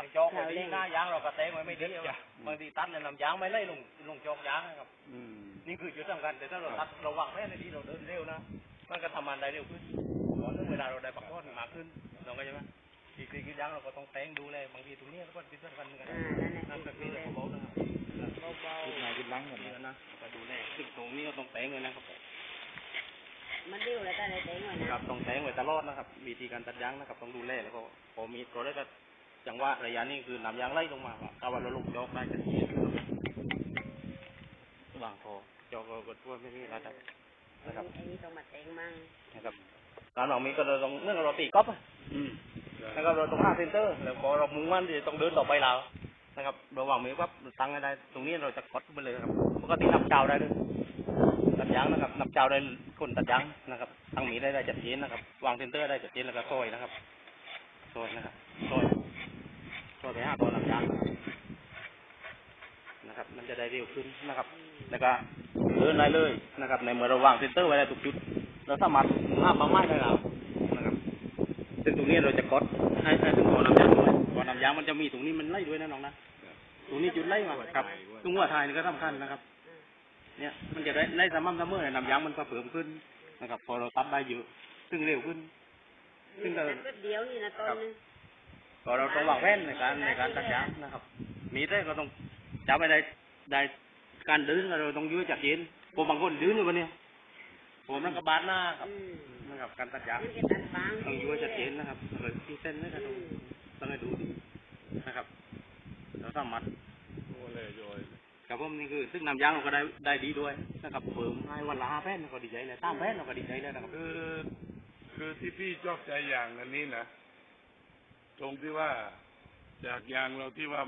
างจอกบางทีหน้ายางเราก็เตะไว้ไม่ดีบางทีตัดในลำยางไม่ไล่ลงลงจอกยางนะครับอืมนี่คือจุดสำคัญแต่ถ้าเราตัดระวังแม่ในที่เราเดินเร็วนะมันก็ทำงานได้เร็วขึ้นตอนนึงเวลาเราได้ปักทอดมากขึ้นเราก็ใช่ไหมอีกทีกิจยางเราก็ต้องแต่งดูแลบางทีตรงนี้ก็เป็นจุดสำคัญเหมือนกันอ่านั่นแหละนั่นก็สิคือดูแลเบาๆนะครับเบาคิดมาคิดล้างหมดๆเลนี่ยนะก็ดูแลซึ่งตรงนี้ก็ต้องแต่งเลยนะครับมันดิ้วแล้วแต่อะไรเต็งไว้นะครับต้องแต่งไว้ตลอดนะครับ วิธีการตัดยางนะครับ ต้องดูแลแล้วก็พอมีตัวได้ก็ จังหวะระยะนี้คือน้ำยางไล่ลงมาถ้าว่าเราลงจอกได้จะดีวางพอจอกก็ทั่วไม่มีอะไรนะครับไอ้นี่ต้องมาเต็งมั่งนะครับการวางมีก็เราต้องเมื่อเราตีกอล์ฟอะอืมนะครับเราต้องหาเซนเตอร์ แล้วพอเรามุ่งมั่นที่จะต้องเดินต่อไปแล้วนะครับระหว่างมีปั๊บตั้งให้ได้ ตรงนี้เราจะกดไปเลยครับปกตินับเจ้าได้เลยตัดยางนะครับนับเจ้าได้คนตัดยางนะครับตั้งหมีได้ได้จัดเจนนะครับ วาง center ได้จัดเจนแล้วก็ซอยนะครับซอยนะครับซอย ซอยไปห้าตัวนับยางนะครับ มันจะได้เร็วขึ้นนะครับ แล้วก็เดินได้เลยนะครับ ในเมื่อเราวาง center ไว้ได้ทุกจุด เราสามารถภาพมาไม้ได้แล้วนะครับซึ่งตรงนี้เราจะกดให้ให้ถึงบ่อน้ำยางด้วยบ่อน้ำยางมันจะมีตรงนี้มันไล่ด้วยนะน้องนะตรงนี้จุดไล่มาครับตรงหัวท้ายนี่ก็สำคัญนะครับ เนี่ยมันจะได้ไล่สม่ำเสมอน้ำยางมันก็เพิ่มขึ้นนะครับ พอเราตัดได้เยอะซึ่งเร็วขึ้น ซึ่งก็แต่ก็เดียวนี่นะต้นนึ เราต้องวางแผนในการในการตัดยางนะครับ มีได้ก็ต้องจับไปได้ได้การดื้อเราต้องยื้อจัดเย็นผมบางคนดื้อยู่วันนี้ผมนั่งกบบาดหน้าครับนะครับการตัดยางมันจะตัดฟางต้องยื้อจัดเย็นนะครับเลยที่เส้นนี่ก็ต้องต้องให้ดูดีนะครับแล้วสามารถโอ้เลยโยยกับผมนี่คือซึ่งนำยางเราก็ได้ได้ดีด้วยนะครับเพิ่มให้วันละห้าแผ่นเราก็ดีใจเลยตามแผ่นเราก็ดีใจเลยนะครับคือคือที่พี่ชอบใจอย่างอันนี้นะ ตรงที่ว่าจากยางเราที่ว่า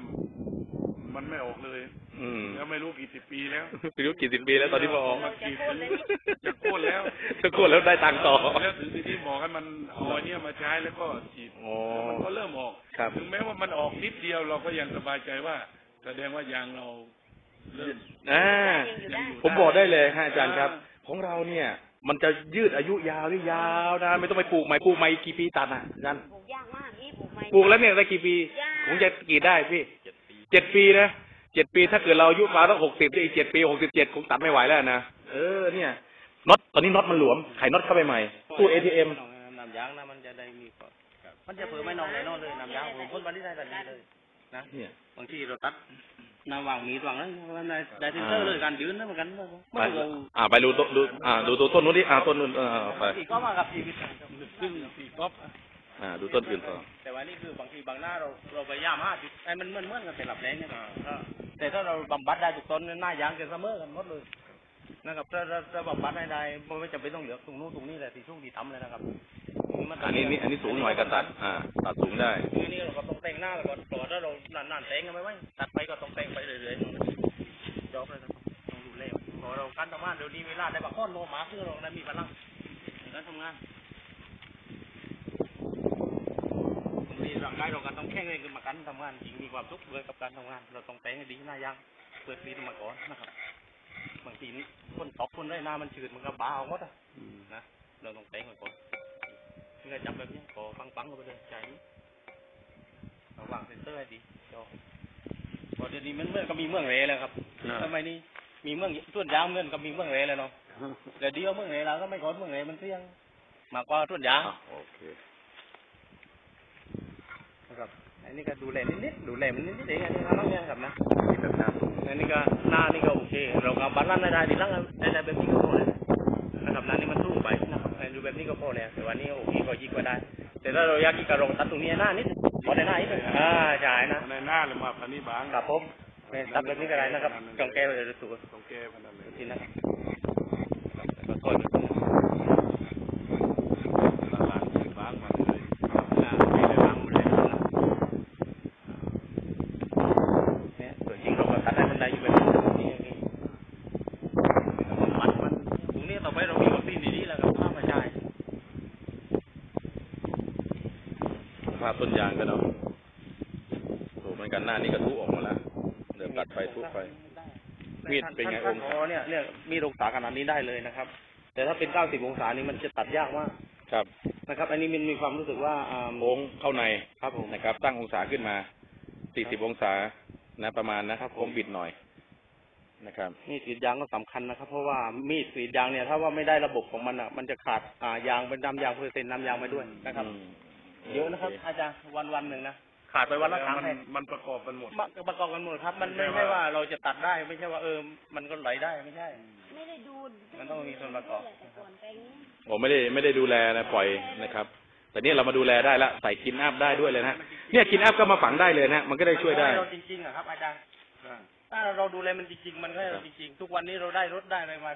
มันไม่ออกเลยอืมแล้วไม่รู้กี่สิบปีแล้วไม่รู้กี่สิบปีแล้วตอนที่พอออกมากี่ปีจะโค่นแล้วจะโค่นแล้วได้ตังค์ต่อแล้วถึงที่ที่บอกให้มันเอาอันเนี้ยมาใช้แล้วก็ฉีดอ๋อแล้วมันก็เริ่มออกครับถึงแม้ว่ามันออกนิดเดียวเราก็ยังสบายใจว่า แสดงว่ายางเราเริ่มอ่ายังอยู่ได้ผมบอกได้เลยฮะอาจารย์ครับ ของเราเนี่ย มันจะยืดอายุยาวหรือยาวนะ ไม่ต้องไปปลูกใหม่ปลูกใหม่กี่ปีตัดอะอาจารย์ปลูกยากมากนี่ปลูกไม่ปลูกแล้วเนี่ยได้กี่ปียากผมจะกี่ได้พี่เจ็ดปีนะเจ็ดปีถ้าเกิดเราอายุมาตั้งหกสิบอีกเจ็ดปีหกสิบเจ็ดคงตัดไม่ไหวแล้วนะเออเนี่ยน็อตตอนนี้น็อตมันหลวมไขน็อตเข้าไปใหม่ตู้เอทีเอ็มน้ำยางนะมันจะได้มีก่อนมันจะเพิ่มไม่นองแน่นอนเลยน้ำยางผมพ่นมาที่ได้ทันทีเลยนะเนี่ยบางทีเราตัด น้ำวางมีดวางนั้นมันได้ได้เซนเตอร์เลยการยืนนั่นเหมือนกันไปอ่าไปดูต้นดูอ่าดูตัวต้นนู้นดิอ่าต้นนู้นเออไปอีกก็มากับชีวิตซึ่งสี่ก๊อฟอ่าดูต้นอื่นต่อแต่ว่านี่คือบางทีบางหน้าเราเราพยายามห้าจุดไอ้มันเหมือนเหมือนกันเป็นหลับแรงเนี่ยแต่ถ้าเราบำบัดได้ทุกต้นหน้ายางจะเสมอกันหมดเลยนะครับถ้าถ้าถ้าบำบัดได้ได้ไม่จำเป็นต้องเหลือตรงนู้นตรงนี้แหละที่ช่วงที่ทำเลยนะครับ มัอันนี้นี่อันนี้สูงหน่อยก็ตัด อ่า ตัดสูงได้ คือนี่เราก็ต้องแต่งหน้าแล้วก็ต่อถ้าเรานานๆแต่งกันไปไว้ตัดไปก็ต้องแต่งไปเรื่อยๆจอบเลยนะครับต้องดูแลพอเราการทำงานเดี๋ยวนี้เวลาได้บักข้อนโนหมาคือเราได้มีพลังในการทำงานบางทีร่างกายเราก็ต้องแข็งแรงขึ้นมากันทำงานจริงมีความสุขเลยกับการทำงาน เราต้องแต่งให้ดีหน้ายางเปิดปีนมาก่อนนะครับบางทีนี่คนตอกคนได้หน้ามันจืดมันก็บ้าเอาหมดอะนะเราต้องแต่งไว้ก่อน นี่ก็จับแบบนี้ขอฟังๆกันไปเลยใจนี้ระวางเซนเตอร์ให้ดีจอพอเดี๋ยวนี้มันเมื่อก็มีเมืองเรแล้วครับอ่าทำไมนี่มีเมืองส่วนยางเงินก็มีเมืองเรแล้วเนาะแต่เดียวเมืองเรเราก็ไม่ก่อนเมืองเรมันเสี่ยงมากกว่าส่วนยางอะโอเคนะครับอันนี้ก็ดูแลนิดๆดูแลมันนิดๆเองอันนี้ก็ต้องเนี่ยครับนะนี่แบบน้ำสูงอันนี้ก็หน้านี่ก็โอเค เราก็บาลานซ์ได้ได้ดีแล้วได้ได้แบบนี้ก็พอแล้วนะครับหน้านี่มันสู้ไปนะครับดู แบบนี้ก็พอแล้วแต่วันนี้โอเคก็ยิ่งกว่าได้ แต่ถ้าเราอยากกินกระรองตัดตรงนี้หน้านิดพอได้หน้าอีกหนึ่งอ่าใช่นะในหน้าเลยมาพันนี้บางครับผมเนี่ยตัดแบบนี้ก็ได้นะครับกองแก้วเลยสูงต้องแก้พันนั้นเลยทีนะครับแล้วก็ซอยไปตรงนี้ ตลาดบางมาเลย อ่าไม่ได้วางหมดเลยนะครับเนี่ยส่วนจริงเราก็ตัดได้มันได้อยู่แบบนี้นี่อย่างนี้มันมันตรงนี้ต่อไปเรามีวัคซีนดีๆแล้วครับข้ามมาใช้ สภาพ ต้นยางกันเนาะถูกเหมือนกันหน้านี่กระทุออกมาแล้วเดี๋ยวตัดไปทุบไปมีดเป็นไงองศาเนี่ยเนี่ยมีดองศาขนาดนี้ได้เลยนะครับ แต่ถ้าเป็น90องศานี่มันจะตัดยากมากครับนะครับ อันนี้มันมีความรู้สึกว่าอ่าโค้งเข้าในครับผมนะครับ ตั้งองศาขึ้นมาสี่สิบองศานะประมาณนะครับคงบิดหน่อยนะครับมีดกรีดยางก็สำคัญนะครับ เพราะว่ามีดกรีดยางเนี่ยถ้าว่าไม่ได้ระบบของมันอะ มันจะขาดอ่ายางเป็นน้ำยางเปอร์เซ็นต์น้ำยางไปด้วยนะครับ อืมเยอะนะครับโออาจารย์วันวันๆหนึ่งนะขาดไปวันละสามมันแผ่นมันประกอบกันหมดมาประกอบกันหมดครับ มันไม่ไม่ใช่ใช่ว่าว่าเราจะตัดได้ไม่ใช่ว่าเออมันก็ไหลได้ไม่ใช่ ไม่ได้ดูมันต้องมีส่วนประกอบแต่ก่อนแปลงนี้ผมไม่ได้ไม่ได้ดูแลนะปล่อยนะครับ แต่เนี่ยเรามาดูแลได้ละใส่กินอัพได้ด้วยเลยนะเนี่ยกินอัพก็มาฝังได้เลยนะมันก็ได้ช่วยได้มันก็ให้เราจริงๆอะครับ อาจารย์ถ้าเราดูแลมันจริงๆ มันก็ให้เราจริงๆ ทุกวันนี้เราได้รถได้อะไรมา